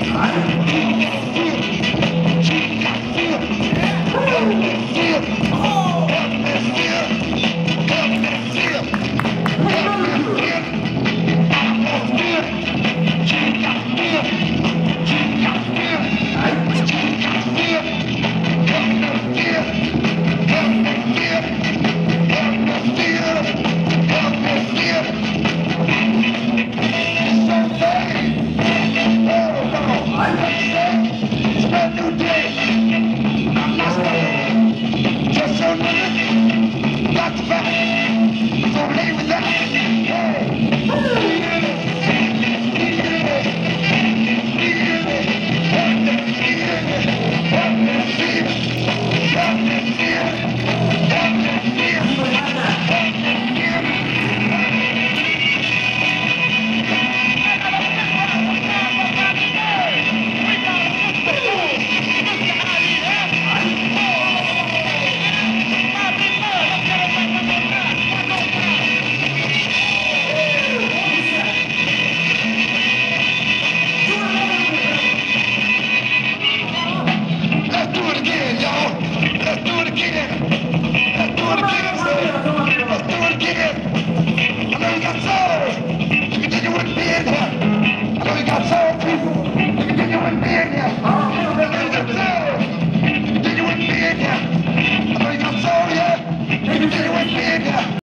Thank Yeah. Dominicans.